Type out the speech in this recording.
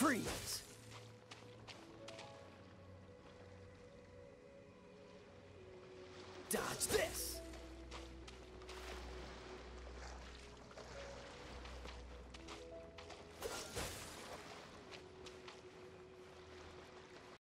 Freeze! Dodge this!